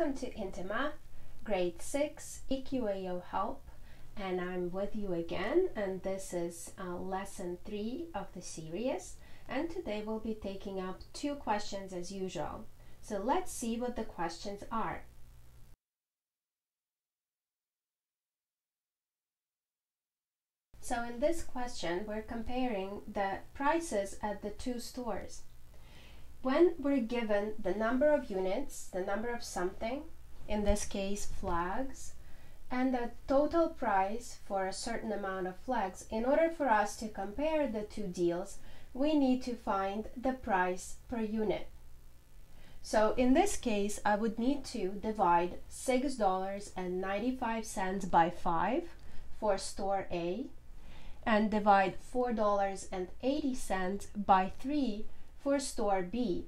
Welcome to IntoMath, Grade 6 EQAO Help, and I'm with you again, and this is uh, Lesson 3 of the series, and today we'll be taking up two questions as usual. So let's see what the questions are. So in this question, we're comparing the prices at the two stores. When we're given the number of units, the number of something, in this case flags, and the total price for a certain amount of flags, in order for us to compare the two deals, we need to find the price per unit. So in this case, I would need to divide $6.95 by 5 for store A and divide $4.80 by 3 for store B.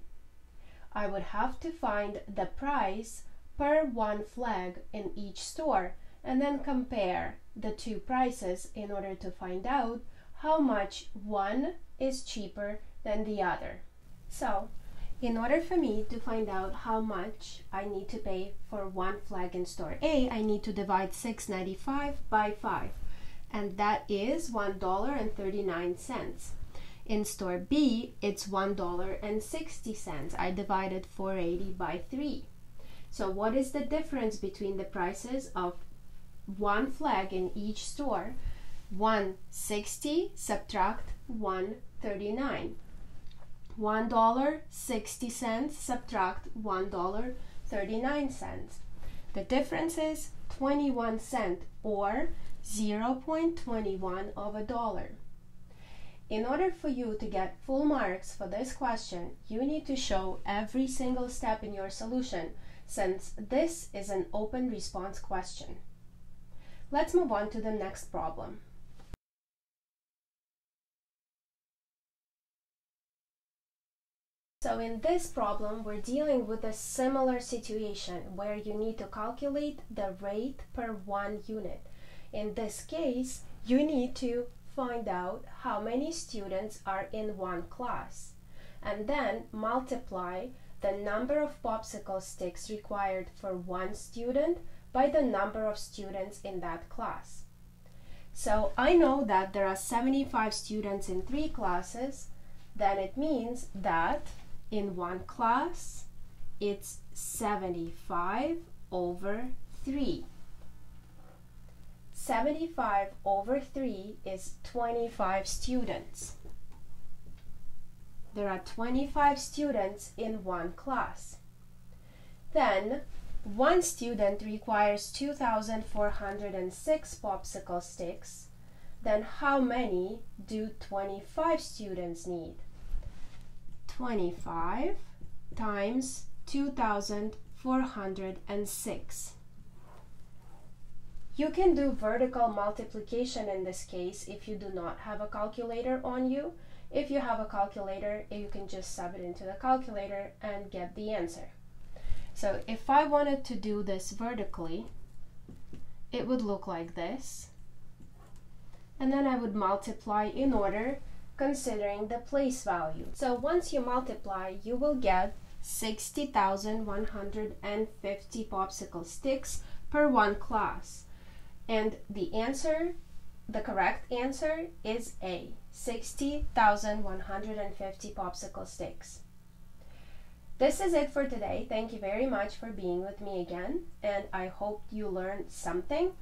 I would have to find the price per one flag in each store and then compare the two prices in order to find out how much one is cheaper than the other. So, in order for me to find out how much I need to pay for one flag in store A, I need to divide 6.95 by 5, and that is $1.39. In store B, it's $1.60. I divided 480 by 3. So what is the difference between the prices of one flag in each store? 160 subtract 139. $1.60 subtract $1.39. The difference is 21 cent or 0.21 of a dollar. In order for you to get full marks for this question, you need to show every single step in your solution since this is an open response question. Let's move on to the next problem. So in this problem, we're dealing with a similar situation where you need to calculate the rate per one unit. In this case, you need to find out how many students are in one class and then multiply the number of popsicle sticks required for one student by the number of students in that class. So I know that there are 75 students in three classes, then it means that in one class it's 75 over 3. 75 over 3 is 25 students. There are 25 students in one class. Then, one student requires 2,406 popsicle sticks. Then how many do 25 students need? 25 times 2,406. You can do vertical multiplication in this case if you do not have a calculator on you. If you have a calculator, you can just sub it into the calculator and get the answer. So if I wanted to do this vertically, it would look like this. And then I would multiply in order considering the place value. So once you multiply, you will get 60,150 popsicle sticks per one class. And the answer, the correct answer is A, 60,150 popsicle sticks. This is it for today. Thank you very much for being with me again, and I hope you learned something.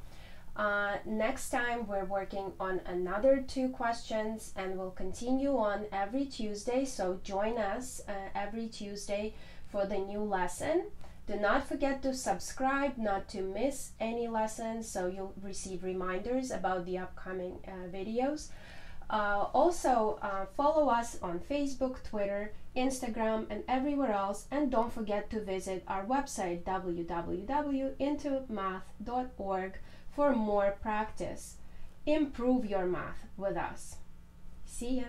Uh, next time, we're working on another two questions, and we'll continue on every Tuesday. So join us uh, every Tuesday for the new lesson. Do not forget to subscribe not to miss any lessons so you'll receive reminders about the upcoming uh, videos. Uh, also, uh, follow us on Facebook, Twitter, Instagram, and everywhere else. And don't forget to visit our website www.intomath.org for more practice. Improve your math with us. See ya!